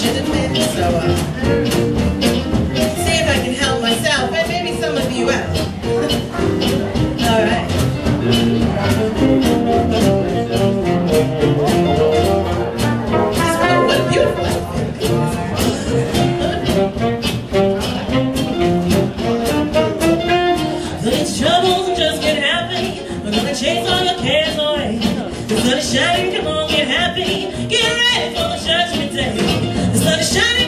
should admit, so uh, see if I can help myself and maybe some of you out. All right. Troubles just. We're gonna chase all your cares away. The sun is shining, come on, get happy. Get ready for the Shut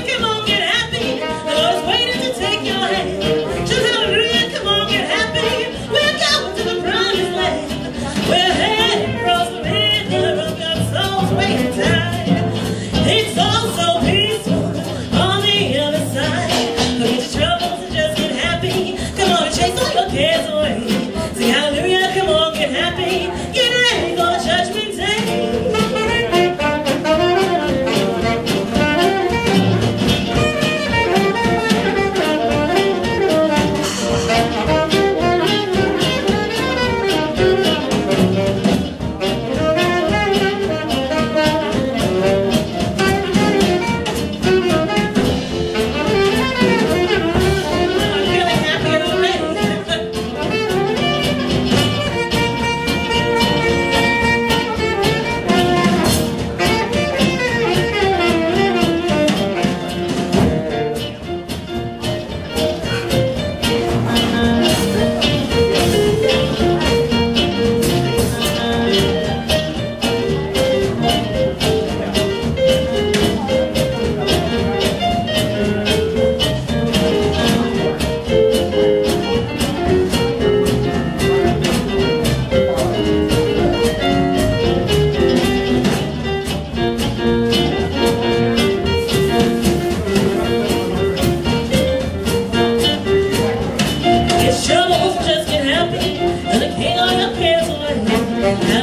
Yeah.